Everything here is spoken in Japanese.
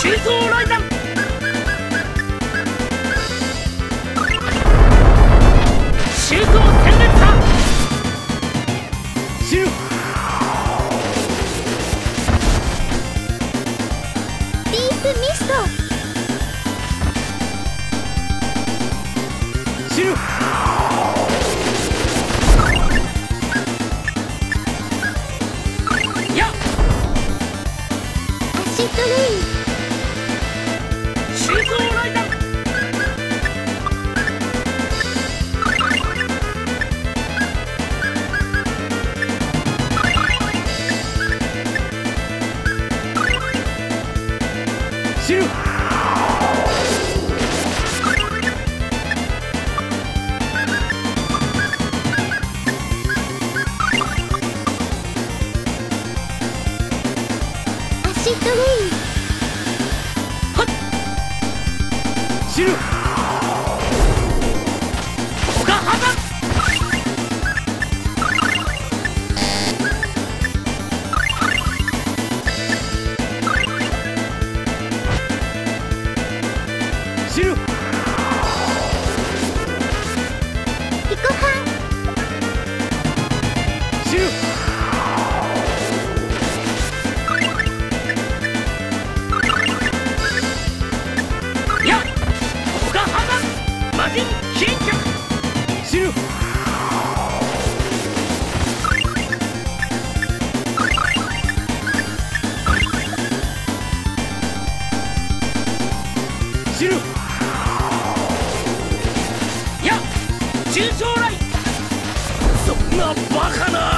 走雷弾シュート戦列か死ぬディープミスト死ぬ走る。アシッドレイン死ぬが死ぬ死ぬや重傷雷そんなバカな。